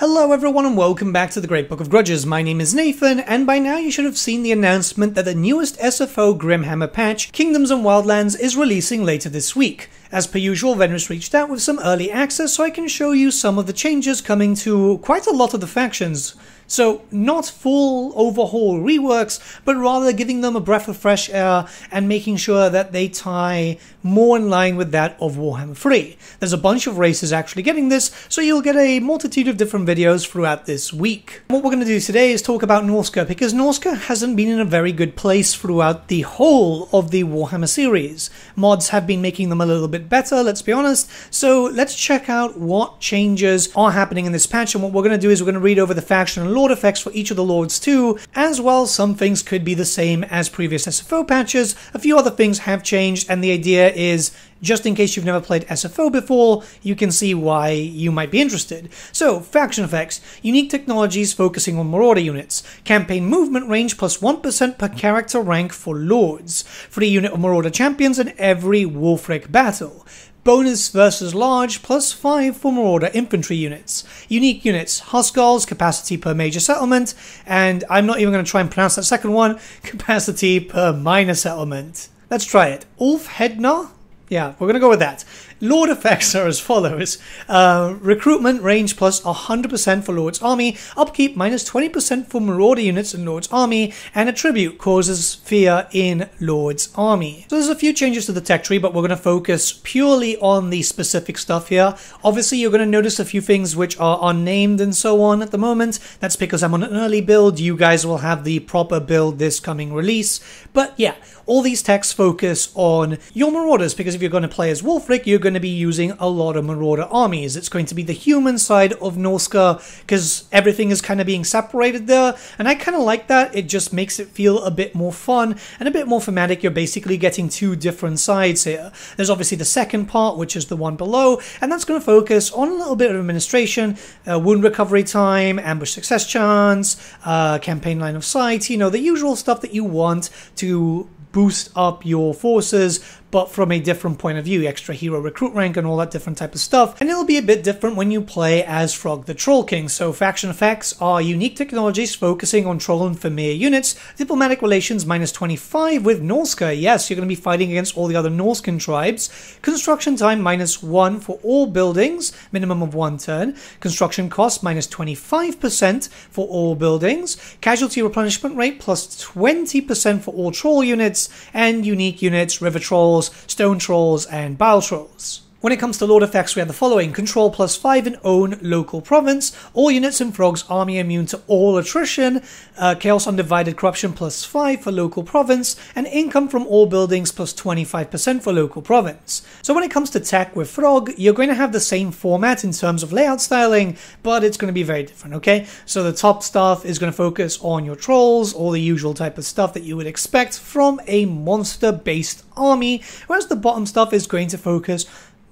Hello everyone and welcome back to the Great Book of Grudges. My name is Nathan, and by now you should have seen the announcement that the newest SFO Grimhammer patch, Kingdoms and Wildlands, is releasing later this week. As per usual, Venris reached out with some early access so I can show you some of the changes coming to quite a lot of the factions. So, not full overhaul reworks, but rather giving them a breath of fresh air and making sure that they tie more in line with that of Warhammer 3. There's a bunch of races actually getting this, so you'll get a multitude of different videos throughout this week. What we're going to do today is talk about Norsca, because Norsca hasn't been in a very good place throughout the whole of the Warhammer series. Mods have been making them a little bit better, let's be honest, so let's check out what changes are happening in this patch, and what we're going to do is we're going to read over the faction and lord effects for each of the lords too, as well some things could be the same as previous SFO patches, a few other things have changed, and the idea is just in case you've never played SFO before, you can see why you might be interested. So, faction effects, unique technologies focusing on Marauder units, campaign movement range plus 1 per character rank for Lords, free unit of Marauder champions in every Wulfrik battle, Bonus versus large, plus 5 for Marauder infantry units. Unique units, Huskarls, capacity per major settlement, and I'm not even going to try and pronounce that second one, capacity per minor settlement. Let's try it. Ulf Hednar? Yeah, we're going to go with that. Lord effects are as follows uh, recruitment range plus 100% for Lord's army, upkeep minus 20% for Marauder units in Lord's army, and attribute causes fear in Lord's army. So there's a few changes to the tech tree, but we're going to focus purely on the specific stuff here. Obviously, you're going to notice a few things which are unnamed and so on at the moment. That's because I'm on an early build. You guys will have the proper build this coming release. But yeah, all these techs focus on your Marauders, because if you're going to play as Wulfrik, you're going going to be using a lot of Marauder armies. It's going to be the human side of Norsca because everything is kind of being separated there, and I kind of like that. It just makes it feel a bit more fun and a bit more thematic. You're basically getting two different sides here. There's obviously the second part, which is the one below, and that's going to focus on a little bit of administration, uh, wound recovery time, ambush success chance, uh, campaign line of sight, you know, the usual stuff that you want to boost up your forces, but from a different point of view, extra hero recruit rank and all that different type of stuff. And it'll be a bit different when you play as Throgg the Troll King. So faction effects are unique technologies focusing on Troll and Fimir units, diplomatic relations minus 25 with Norsca. Yes, you're going to be fighting against all the other Norscan tribes. Construction time minus 1 for all buildings, minimum of 1 turn. Construction cost minus 25% for all buildings. Casualty replenishment rate plus 20% for all troll units, and unique units, river trolls, trolls, stone trolls, and bile trolls. When it comes to Lord effects, we have the following Control plus 5 in own local province, all units in Throgg's army immune to all attrition, uh, Chaos Undivided Corruption plus 5 for local province, and income from all buildings plus 25% for local province. So when it comes to tech with Throgg, you're going to have the same format in terms of layout styling, but it's going to be very different, okay? So the top stuff is going to focus on your trolls, all the usual type of stuff that you would expect from a monster-based army, whereas the bottom stuff is going to focus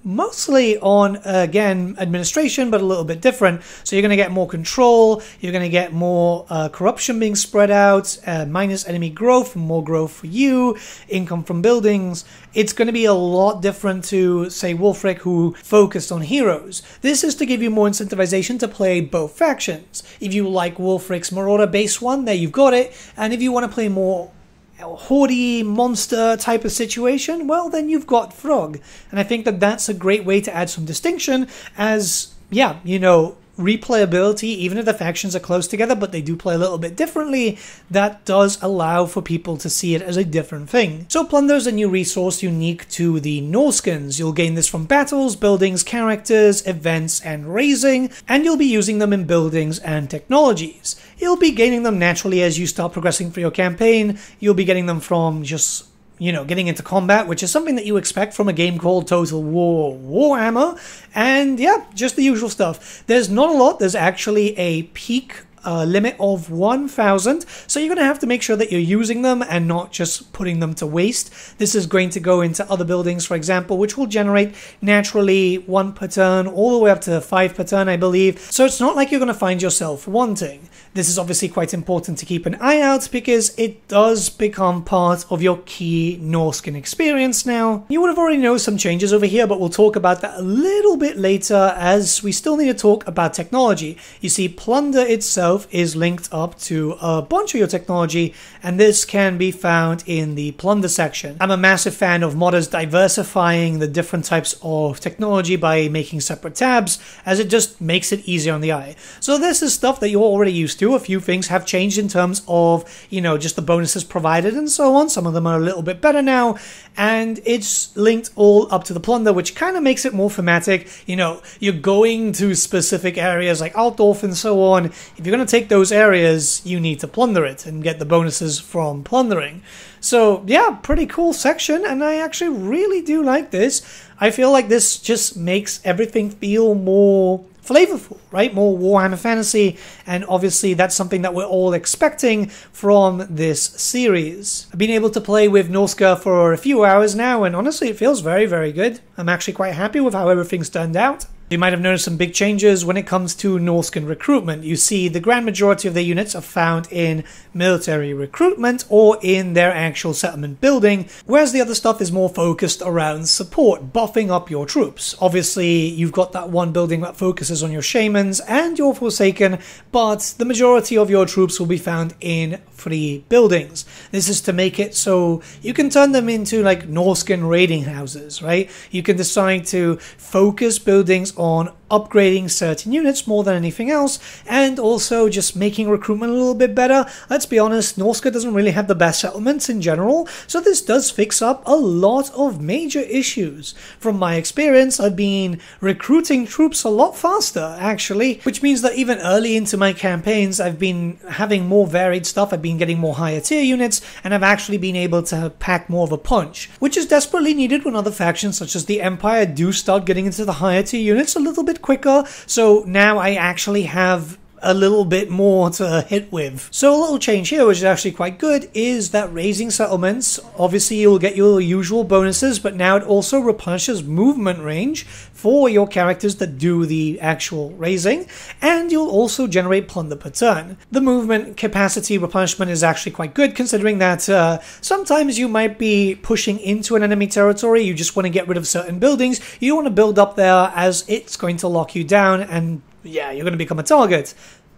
mostly on again administration but a little bit different. So you're going to get more control you're going to get more uh, corruption being spread out uh, minus enemy growth more growth for you income from buildings. It's going to be a lot different to say Wulfrik who focused on heroes. This is to give you more incentivization to play both factions. If you like Wulfrik's Marauder base one there you've got it. And if you want to play more haughty monster type of situation, well, then you've got Throgg. And I think that that's a great way to add some distinction as, yeah, you know, replayability, even if the factions are close together, but they do play a little bit differently, that does allow for people to see it as a different thing. So Plunder is a new resource unique to the Norscans. You'll gain this from battles, buildings, characters, events, and raising, and you'll be using them in buildings and technologies. You'll be gaining them naturally as you start progressing through your campaign. You'll be getting them from just you know, getting into combat, which is something that you expect from a game called Total War Warhammer. And yeah, just the usual stuff. There's not a lot. There's actually a peak a limit of 1000 so you're going to have to make sure that you're using them and not just putting them to waste this is going to go into other buildings for example which will generate naturally one per turn all the way up to five per turn i believe so it's not like you're going to find yourself wanting this is obviously quite important to keep an eye out because it does become part of your key Norscan experience now. You would have already noticed some changes over here, but we'll talk about that a little bit later as we still need to talk about technology. You see, Plunder itself is linked up to a bunch of your technology, and this can be found in the Plunder section. I'm a massive fan of modders diversifying the different types of technology by making separate tabs, as it just makes it easier on the eye. So this is stuff that you're already used to. A few things have changed in terms of, you know, just the bonuses provided and so on. Some of them are a little bit better now. And it's linked all up to the plunder, which kind of makes it more thematic. You know, you're going to specific areas like Altdorf and so on. If you're going to take those areas, you need to plunder it and get the bonuses from plundering. So, yeah, pretty cool section. And I actually really do like this. I feel like this just makes everything feel more flavorful, right? More Warhammer Fantasy, and obviously that's something that we're all expecting from this series. I've been able to play with Norsca for a few hours now, and honestly, it feels very, very good. I'm actually quite happy with how everything's turned out. You might have noticed some big changes when it comes to Norscan recruitment. You see, the grand majority of their units are found in military recruitment or in their actual settlement building, whereas the other stuff is more focused around support, buffing up your troops. Obviously, you've got that one building that focuses on your shamans and your Forsaken, but the majority of your troops will be found in free buildings. This is to make it so you can turn them into like Norscan raiding houses, right? You can decide to focus buildings on upgrading certain units more than anything else, and also just making recruitment a little bit better. Let's be honest, Norsca doesn't really have the best settlements in general, so this does fix up a lot of major issues. From my experience, I've been recruiting troops a lot faster, actually, which means that even early into my campaigns, I've been having more varied stuff, I've been getting more higher tier units, and I've actually been able to pack more of a punch, which is desperately needed when other factions such as the Empire do start getting into the higher tier units a little bit quicker. So now I actually have a little bit more to hit with. So a little change here, which is actually quite good, is that raising settlements, obviously you'll get your usual bonuses, but now it also replenishes movement range for your characters that do the actual raising, and you'll also generate plunder per turn. The movement capacity replenishment is actually quite good, considering that uh, sometimes you might be pushing into an enemy territory, you just want to get rid of certain buildings, you want to build up there as it's going to lock you down and yeah, you're going to become a target.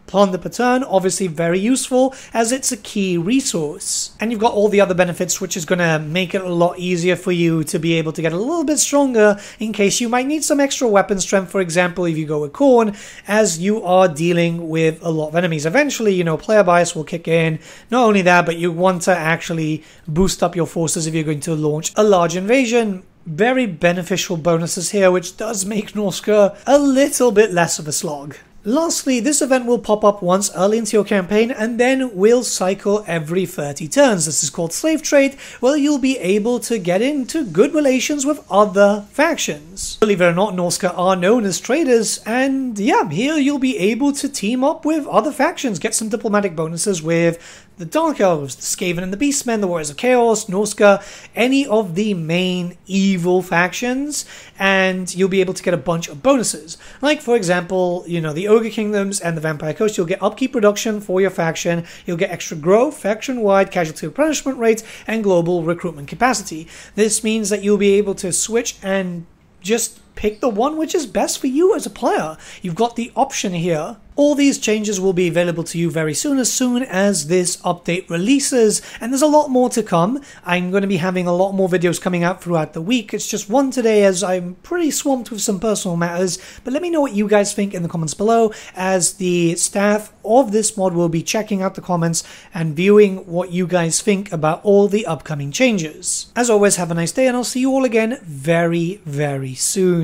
Plunder per turn, obviously very useful as it's a key resource. And you've got all the other benefits which is going to make it a lot easier for you to be able to get a little bit stronger in case you might need some extra weapon strength, for example, if you go with Khorne, as you are dealing with a lot of enemies. Eventually, you know, player bias will kick in. Not only that, but you want to actually boost up your forces if you're going to launch a large invasion very beneficial bonuses here, which does make Norsca a little bit less of a slog. Lastly, this event will pop up once early into your campaign and then will cycle every 30 turns. This is called Slave Trade, where you'll be able to get into good relations with other factions. Believe it or not, Norsca are known as traders, and yeah, here you'll be able to team up with other factions, get some diplomatic bonuses with the Dark Elves, the Skaven and the Beastmen, the Warriors of Chaos, Norsca, any of the main evil factions, and you'll be able to get a bunch of bonuses. Like, for example, you know, the Ogre Kingdoms and the Vampire Coast, you'll get upkeep reduction for your faction, you'll get extra growth, faction wide casualty replenishment rates, and global recruitment capacity. This means that you'll be able to switch and just pick the one which is best for you as a player. You've got the option here all these changes will be available to you very soon as soon as this update releases and there's a lot more to come. I'm going to be having a lot more videos coming out throughout the week. It's just one today as I'm pretty swamped with some personal matters but let me know what you guys think in the comments below as the staff of this mod will be checking out the comments and viewing what you guys think about all the upcoming changes. As always have a nice day and I'll see you all again very very soon.